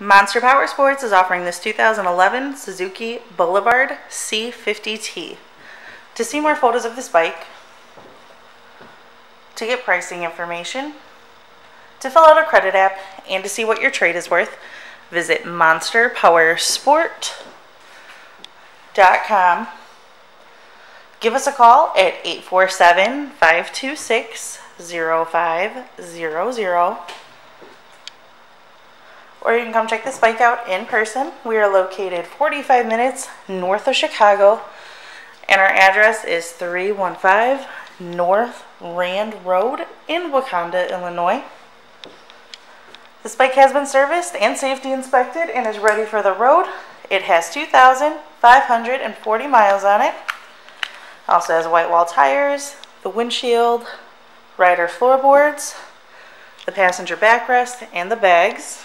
Monster Power Sports is offering this 2011 Suzuki Boulevard C50T. To see more photos of this bike, to get pricing information, to fill out a credit app, and to see what your trade is worth, visit monsterpowersport.com. Give us a call at 847 526 0500 or you can come check this bike out in person. We are located 45 minutes north of Chicago, and our address is 315 North Rand Road in Wauconda, Illinois. This bike has been serviced and safety inspected and is ready for the road. It has 2,540 miles on it. Also has white wall tires, the windshield, rider floorboards, the passenger backrest, and the bags.